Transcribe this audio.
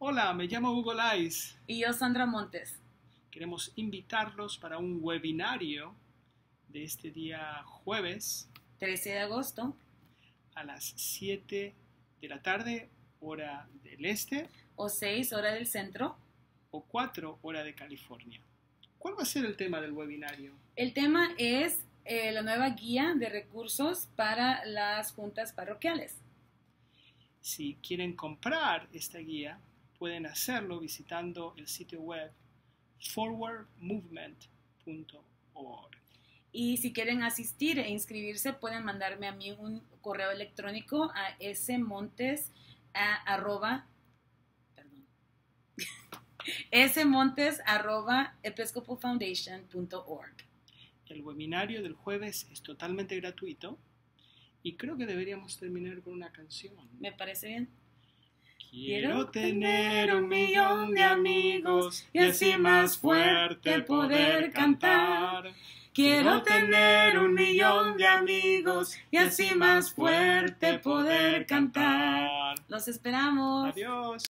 Hola, me llamo Hugo Lais. Y yo, Sandra Montes. Queremos invitarlos para un webinario de este día jueves 13 de agosto a las 7 de la tarde, hora del este, o 6 hora del centro. o 4 hora de California. ¿Cuál va a ser el tema del webinario? El tema es eh, la nueva guía de recursos para las juntas parroquiales. Si quieren comprar esta guía, pueden hacerlo visitando el sitio web forwardmovement.org. Y si quieren asistir e inscribirse, pueden mandarme a mí un correo electrónico a smontes a- arroba, perdón, smontes arroba episcopalfoundation.org. El webinario del jueves es totalmente gratuito y creo que deberíamos terminar con una canción. ¿Me parece bien? Quiero tener un millón de amigos y así más fuerte poder cantar. Quiero tener un millón de amigos y así más fuerte poder cantar. Los esperamos. Adiós.